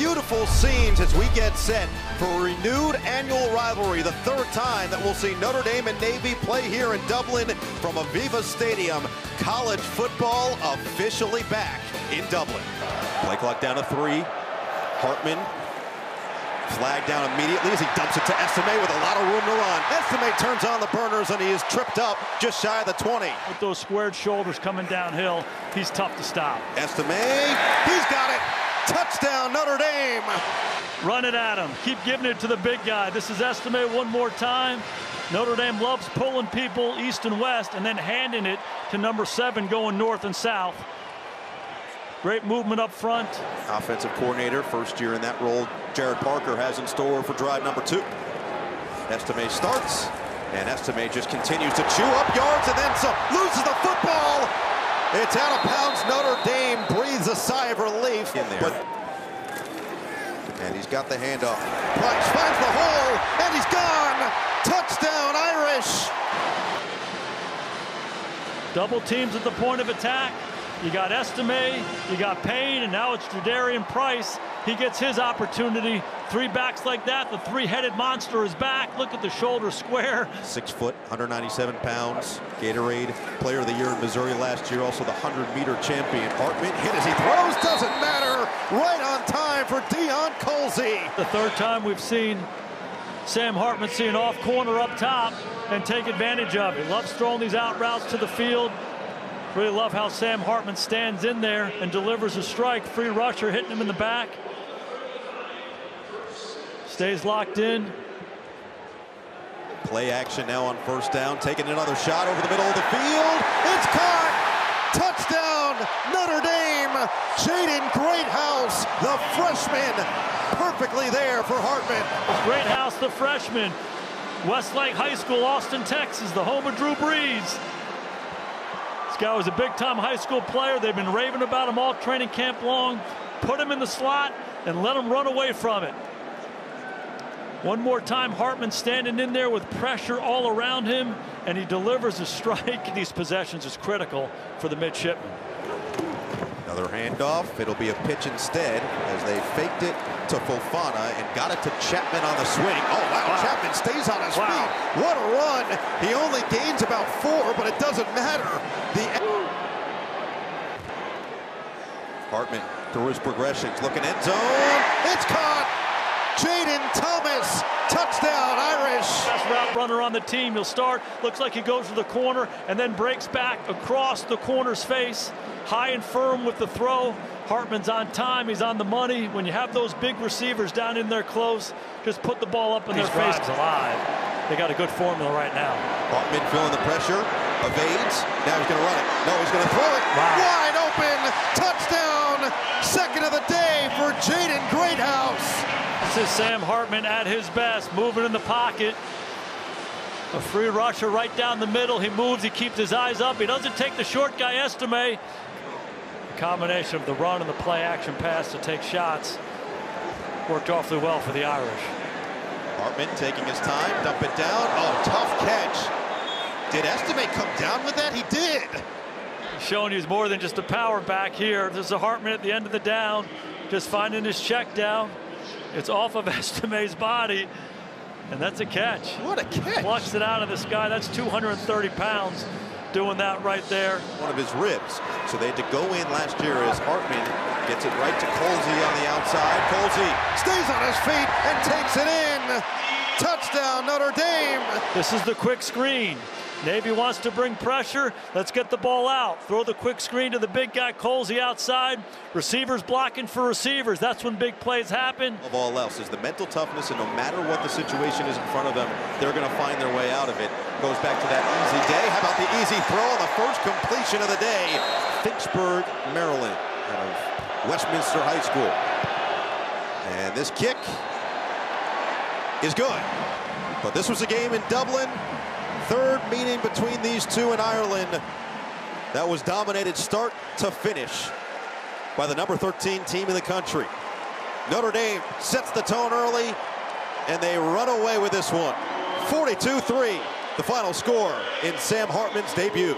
beautiful scenes as we get set for a renewed annual rivalry, the third time that we'll see Notre Dame and Navy play here in Dublin from Aviva Stadium. College football officially back in Dublin. Play clock down to three. Hartman Flag down immediately as he dumps it to Estime with a lot of room to run. Estime turns on the burners and he is tripped up just shy of the 20. With those squared shoulders coming downhill, he's tough to stop. Estime, he's got it. Touchdown, Notre Dame. Run it at him. Keep giving it to the big guy. This is Estime one more time. Notre Dame loves pulling people east and west and then handing it to number seven going north and south. Great movement up front. Offensive coordinator, first year in that role, Gerad Parker has in store for drive number two. Estime starts, and Estime just continues to chew up yards and then some. Loses the football. It's out of bounds. Notre Dame breathes a sigh of relief in there. But, and he's got the handoff. Price finds the hole, and he's gone. Touchdown, Irish. Double teams at the point of attack. You got Estime, you got Payne, and now it's Jadarian Price. He gets his opportunity. Three backs like that, the three-headed monster is back. Look at the shoulder square. Six foot, 197 pounds. Gatorade Player of the Year in Missouri last year, also the 100-meter champion. Hartman hit as he throws, doesn't matter. Right on time for Deion Colzie. The third time we've seen Sam Hartman see an off corner up top and take advantage of it. Loves throwing these out routes to the field. Really love how Sam Hartman stands in there and delivers a strike. Free rusher hitting him in the back. Stays locked in. Play action now on first down. Taking another shot over the middle of the field. It's caught. Touchdown, Notre Dame. Jaden Greathouse, the freshman, perfectly there for Hartman. Greathouse, the freshman. Westlake High School, Austin, Texas, the home of Drew Brees guy was a big-time high school player. They've been raving about him all training camp long. Put him in the slot and let him run away from it. One more time, Hartman standing in there with pressure all around him, and he delivers a strike. These possessions is critical for the midshipman. Another handoff. It'll be a pitch instead as they faked it to Fofana and got it to Chapman on the swing. Oh, wow. wow. Chapman stays on his wow. feet. What a run. He only gains about four, but it doesn't matter. The Hartman through his progressions. Looking end zone. It's caught. Jayden Thomas. Touchdown, Irish. Best route runner on the team. He'll start. Looks like he goes to the corner and then breaks back across the corner's face. High and firm with the throw. Hartman's on time. He's on the money. When you have those big receivers down in there close, just put the ball up in These their face. alive. They got a good formula right now. Hartman feeling the pressure. Evades. Now he's going to run it. No, he's going to throw it. Wow. Wide open. Touchdown. Second of the day for Jaden Greathouse. This is Sam Hartman at his best, moving in the pocket. A free rusher right down the middle. He moves, he keeps his eyes up. He doesn't take the short guy, Estime combination of the run and the play action pass to take shots worked awfully well for the Irish. Hartman taking his time, dump it down. Oh, tough catch. Did Estime come down with that? He did. Showing he's more than just a power back here. There's a Hartman at the end of the down, just finding his check down. It's off of Estime's body, and that's a catch. What a catch. Flushed it out of this guy. That's 230 pounds doing that right there. One of his ribs. So they had to go in last year as Hartman gets it right to Colzie on the outside. Colzie stays on his feet and takes it in. Touchdown, Notre Dame. This is the quick screen. Navy wants to bring pressure. Let's get the ball out. Throw the quick screen to the big guy, Colzie outside. Receivers blocking for receivers. That's when big plays happen. Of all else is the mental toughness, and no matter what the situation is in front of them, they're going to find their way out of it. Goes back to that easy day. How about the easy throw on the first completion of the day? Finksburg, Maryland, out of Westminster High School. And this kick is good. But this was a game in Dublin third meeting between these two in Ireland that was dominated start to finish by the number 13 team in the country. Notre Dame sets the tone early, and they run away with this one. 42-3, the final score in Sam Hartman's debut.